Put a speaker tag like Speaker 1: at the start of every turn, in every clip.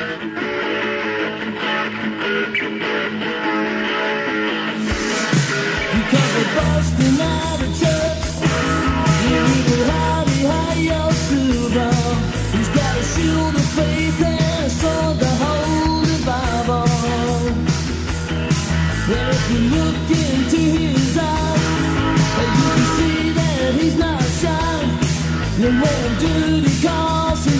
Speaker 1: Shy. And when duty calls, he's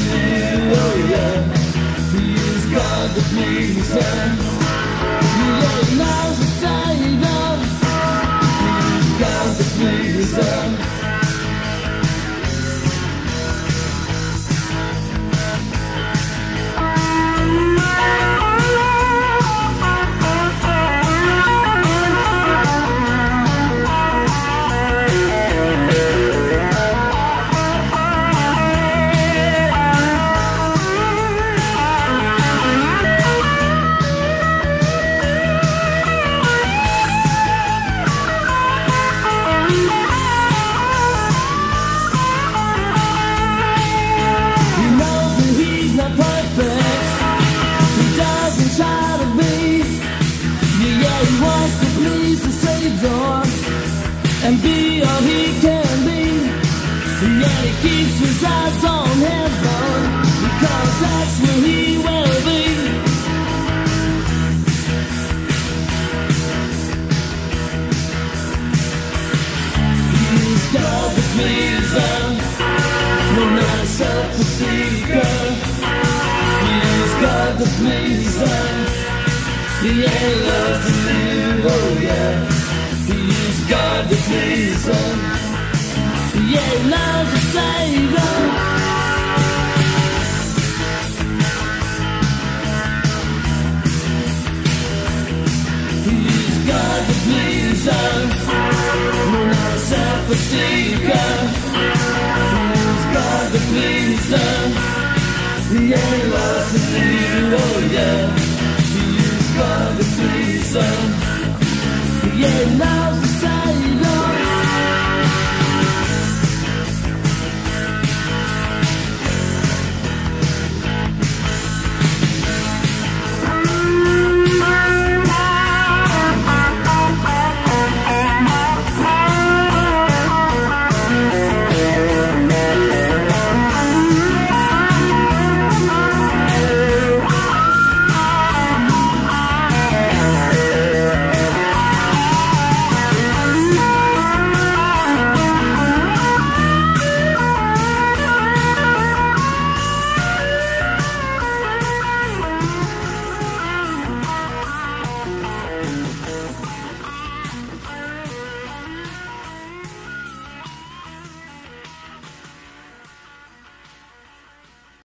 Speaker 1: love oh yeah. He's got to please he the Savior. He's got to please her. Wants to please the Savior and be all he can be. He keeps his eyes on heaven because that's where he will be. He's got to please her. No He's got to please her he loves of the season. Yeah, now's the season. got the pleaser, not a self-seeker. He's got the pleaser, he ain't lost his evil, oh yeah. He's got the pleaser.